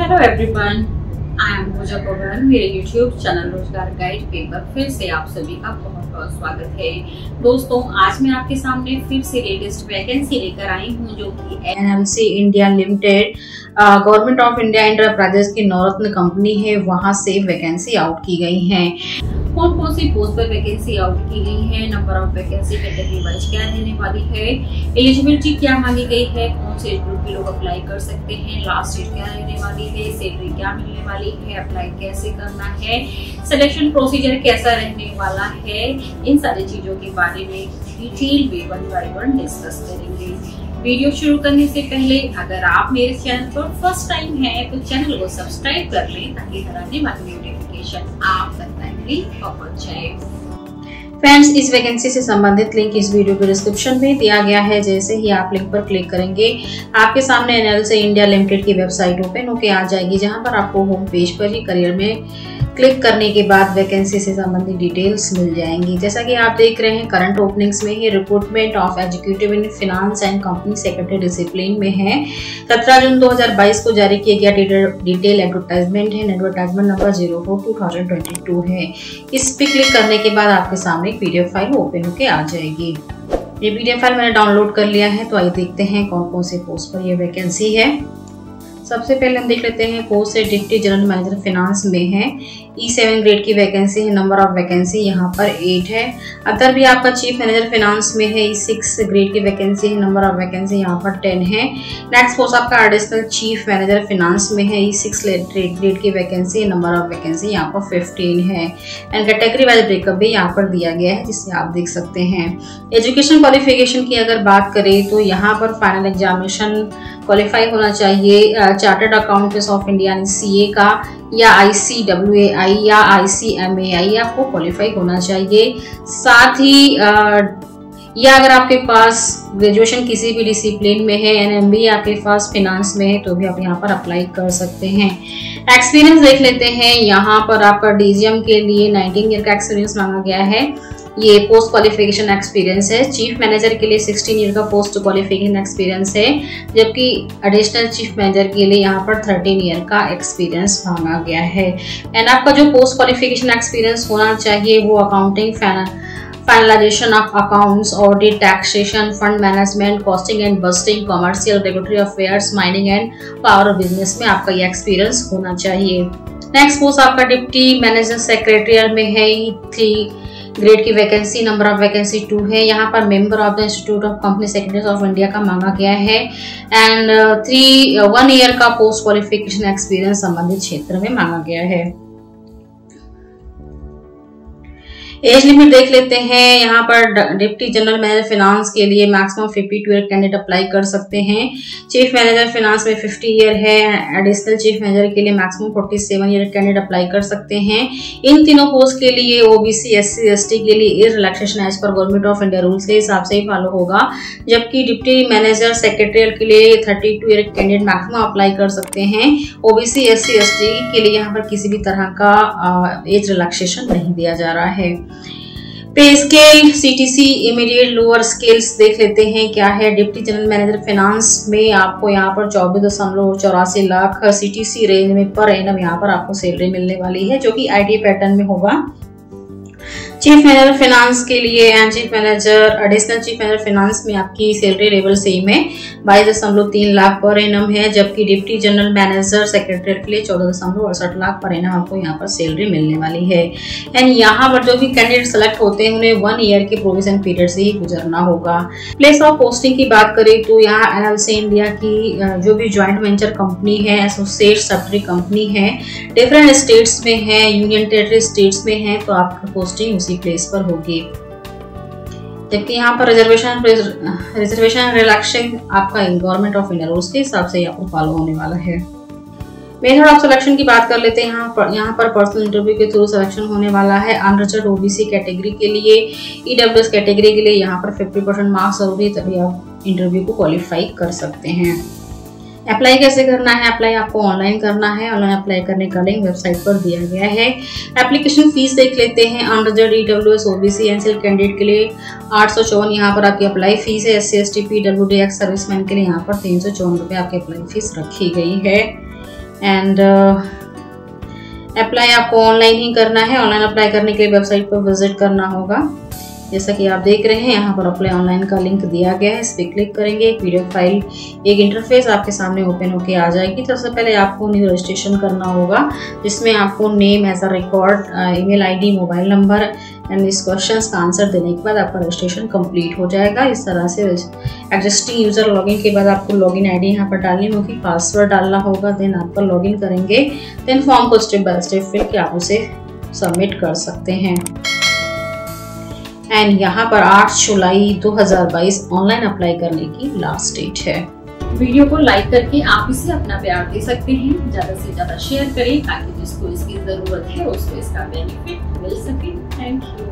Hello everyone I am Pooja Pawan मेरे YouTube channel रोज़गार guide पे पर फिर से आप सभी का बहुत बहुत स्वागत है। दोस्तों, आज मैं आपके सामने फिर से लेटेस्ट वैकेंसी लेकर आई हूँ जो कि NMC India limited government of India enterprises की नौरत्न कंपनी है। वहाँ से वैकेंसी आउट की गई है। कौन कौन सी पोस्ट पर वैकेंसी आउट की गई है number of vacancy category wise क्या रहने वाली है? एलिजिबिलिटी क्या मांगी गई है? कौन से ग्रुप के लोग अप्लाई कर सकते हैं? लास्ट डेट क्या रहने वाली है? सैलरी क्या मिलने वाली है? अप्लाई कैसे करना है? सिलेक्शन प्रोसीजर कैसा रहने वाला है? इन सारी चीज़ों के बारे में डिटेल में वन बाय वन डिस्कस करेंगे। वीडियो शुरू करने से पहले अगर आप मेरे चैनल पर फ़र्स्ट टाइम है तो चैनल को सब्सक्राइब कर लें ताकि हर आने वाली नोटिफिकेशन आप टाइमली पहुँच जाए फ्रेंड्स इस वैकेंसी से संबंधित लिंक इस वीडियो के डिस्क्रिप्शन में दिया गया है। जैसे ही आप लिंक पर क्लिक करेंगे, आपके सामने एनएलसी इंडिया लिमिटेड की वेबसाइट ओपन होकर आ जाएगी, जहाँ पर आपको होम पेज पर ही करियर में क्लिक करने के बाद वैकेंसी से संबंधित डिटेल्स मिल जाएँगी। जैसा कि आप देख रहे हैं करंट ओपनिंग्स में ही recruitment of executive in finance and company secretary discipline में है। सत्रह जून 2022 को जारी किया गया डिटेल एडवर्टाइजमेंट है। Advertisement number zero four two thousand twenty two है। इस पर क्लिक करने के बाद आपके सामने पीडीएफ फ़ाइल ओपन होकर आ जाएगी। ये पीडीएफ फ़ाइल मैंने डाउनलोड कर लिया है तो आइए देखते हैं कौन कौन से पोस्ट पर यह वैकेंसी है। सबसे पहले हम देख लेते हैं पोस्ट से डिप्टी जनरल मैनेजर फिनांस में है। ई सेवन ग्रेड की वैकेंसी है नंबर ऑफ़ वैकेंसी यहाँ पर एट है। अदर भी आपका चीफ मैनेजर फिनांस में है ई सिक्स ग्रेड की वैकेंसी है नंबर ऑफ़ वैकेंसी यहाँ पर टेन है। नेक्स्ट पोस्ट आपका एडिशनल चीफ मैनेजर फिनांस में है ई सिक्स ग्रेड की वैकेंसी नंबर ऑफ़ वैकेंसी यहाँ पर फिफ्टीन है। एंड कैटेगरी वाइज ब्रेकअप भी यहाँ पर दिया गया है, जिससे आप देख सकते हैं। एजुकेशन क्वालिफिकेशन की अगर बात करें तो यहाँ पर फाइनल एग्जामिनेशन क्वालिफाई होना चाहिए चार्टर्ड अकाउंटेंट्स ऑफ़ इंडिया यानी सी का, या आई सी डब्ल्यू ए आई या आई सी एम ए आई आपको क्वालिफाई होना चाहिए। साथ ही या अगर आपके पास ग्रेजुएशन किसी भी डिसिप्लिन में है एन एम बी आपके पास फिनांस में है तो भी आप यहाँ पर अप्लाई कर सकते हैं। एक्सपीरियंस देख लेते हैं, यहाँ पर आपका डीजीएम के लिए नाइनटीन ईयर का एक्सपीरियंस मांगा गया है। ये पोस्ट क्वालिफिकेशन एक्सपीरियंस है। चीफ मैनेजर के लिए 16 ईयर का पोस्ट क्वालिफिकेशन एक्सपीरियंस है, जबकि एडिशनल चीफ मैनेजर के लिए यहाँ पर 13 ईयर का एक्सपीरियंस मांगा गया है। एंड आपका जो पोस्ट क्वालिफिकेशन एक्सपीरियंस होना चाहिए, वो accounting finalisation of accounts audit taxation fund management costing and budgeting commercial regulatory affairs mining and power business में आपका ये एक्सपीरियंस होना चाहिए। नेक्स्ट पोस्ट आपका डिप्टी मैनेजर सेक्रेटरियल में है थ्री ग्रेड की vacancy, number of vacancy two है। यहाँ पर member of the institute of company secretaries of India का मांगा गया है। एंड थ्री वन ईयर का पोस्ट क्वालिफिकेशन एक्सपीरियंस संबंधित क्षेत्र में मांगा गया है। एज लिमिट देख लेते हैं। यहाँ पर डिप्टी जनरल मैनेजर फिनांस के लिए मैक्सिमम 52 ईयर कैंडिडेट अप्लाई कर सकते हैं। चीफ मैनेजर फिनांस में 50 ईयर है। एडिशनल चीफ मैनेजर के लिए मैक्सिमम 47 ईयर कैंडिडेट अप्लाई कर सकते हैं। इन तीनों पोस्ट के लिए O B C S C S T के लिए इस रिलैक्सेशन एज पर गवर्नमेंट ऑफ़ इंडिया रूल्स के हिसाब से ही फॉलो होगा। जबकि डिप्टी मैनेजर सेक्रेटरियल के लिए thirty two year candidate maximum apply कर सकते हैं। O B C S C S T के लिए यहाँ पर किसी भी तरह का एज रिलैक्सेशन नहीं दिया जा रहा है। पे स्केल सी सीटीसी इमीडिएट लोअर स्केल्स देख लेते हैं क्या है। डिप्टी जनरल मैनेजर फाइनेंस में आपको यहाँ पर चौबीस दशमलव चौरासी लाख सी सीटीसी रेंज में पर एनम यहाँ पर आपको सैलरी मिलने वाली है, जो कि आईटी पैटर्न में होगा। चीफ मैनेजर फाइनेंस के लिए and chief manager additional chief manager finance में आपकी सैलरी लेवल सेम है। बाईस दशमलव तीन लाख पर एनम है, जबकि डिप्टी जनरल मैनेजर सेक्रेटरी के लिए चौदह दशमलव अड़सठ लाख पर एनम आपको यहाँ पर सैलरी मिलने वाली है। एंड यहाँ पर जो भी कैंडिडेट सेलेक्ट होते हैं, उन्हें वन ईयर के प्रोविज़न पीरियड से ही गुजरना होगा। प्लेस ऑफ़ पोस्टिंग की बात करें तो यहाँ एनएलसी इंडिया की जो भी ज्वाइंट वेंचर कंपनी है एसोसिएट सब्सिडरी कंपनी है डिफरेंट स्टेट्स में है यूनियन टेरिटरी स्टेट्स में है तो आपका पोस्टिंग उसी प्लेस पर होगी। जबकि यहाँ पर रिजर्वेशन रिजर्वेशन रिलैक्सिंग आपका गवर्नमेंट ऑफ़ इंडिया रूल्स के हिसाब से यहाँ पर फॉलो होने वाला है। मेथड ऑफ़ सिलेक्शन की बात कर लेते हैं यहाँ पर यहाँ पर पर्सनल इंटरव्यू के थ्रू सिलेक्शन होने वाला है। अनरिजर्व ओबीसी कैटेगरी के लिए ईडब्ल्यूएस e कैटेगरी के लिए यहाँ पर 50 परसेंट मार्क्स ज़रूरी तभी आप इंटरव्यू को क्वालिफाई कर सकते हैं। अप्लाई कैसे करना है? अप्लाई आपको ऑनलाइन करना है। ऑनलाइन अप्लाई करने का लिंक वेबसाइट पर दिया गया है। एप्लीकेशन फ़ीस देख लेते हैं। Under D W S OBC NCL candidate के लिए आठ सौ चौवन यहाँ पर आपकी अप्लाई फ़ीस है। S C S T P W D ex serviceman के लिए यहाँ पर तीन सौ चौवन रुपये आपकी अप्लाई फ़ीस रखी गई है। एंड अप्लाई आपको ऑनलाइन ही करना है। ऑनलाइन अप्लाई करने के लिए वेबसाइट पर विज़िट करना होगा। जैसा कि आप देख रहे हैं, यहाँ पर अप्लाई ऑनलाइन का लिंक दिया गया है, इस पर क्लिक करेंगे, एक वीडियो फ़ाइल एक इंटरफेस आपके सामने ओपन होके आ जाएगी। तो सबसे पहले आपको रजिस्ट्रेशन करना होगा, जिसमें आपको name age a record email ID mobile number and इस क्वेश्चन का आंसर देने के बाद आपका रजिस्ट्रेशन कंप्लीट हो जाएगा। इस तरह से एडजस्टिंग यूज़र लॉगिन के बाद आपको लॉग लॉगिन आईडी यहाँ पर डालनी होगी पासवर्ड डालना होगा देन आप आपका लॉगिन करेंगे देन फॉर्म को स्टेप बाय स्टेप फिल के आप उसे सबमिट कर सकते हैं। एंड यहाँ पर 8 जुलाई 2022 ऑनलाइन अप्लाई करने की लास्ट डेट है। वीडियो को लाइक करके आप इसे अपना प्यार दे सकते हैं। ज़्यादा से ज़्यादा शेयर करें ताकि जिसको इसकी ज़रूरत है, उसको इसका बेनिफिट मिल सके। Thank you